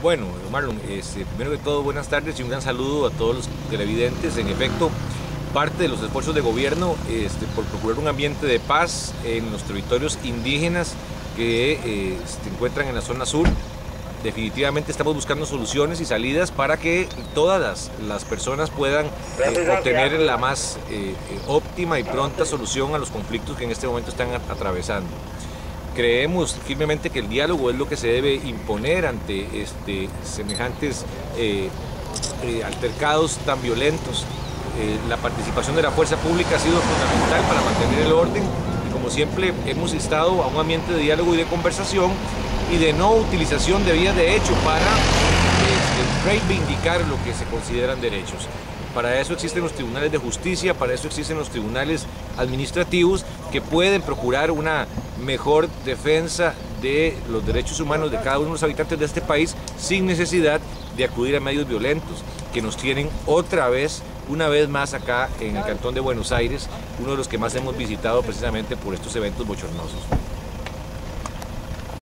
Bueno, Marlon, este, primero que todo, buenas tardes y un gran saludo a todos los televidentes. En efecto, parte de los esfuerzos de gobierno este, por procurar un ambiente de paz en los territorios indígenas que eh, se encuentran en la zona sur. Definitivamente estamos buscando soluciones y salidas para que todas las, personas puedan eh, obtener la más eh, óptima y pronta solución a los conflictos que en este momento están atravesando creemos firmemente que el diálogo es lo que se debe imponer ante este, semejantes altercados tan violentos eh, la participación de la fuerza pública ha sido fundamental para mantener el orden y como siempre hemos instado a un ambiente de diálogo y de conversación y de no utilización de vías de hecho para este, reivindicar lo que se consideran derechos. Para eso existen los tribunales de justicia, para eso existen los tribunales administrativos que pueden procurar una mejor defensa de los derechos humanos de cada uno de los habitantes de este país sin necesidad de acudir a medios violentos que nos tienen otra vez una vez más acá en el Cantón de Buenos Aires, uno de los que más hemos visitado precisamente por estos eventos bochornosos.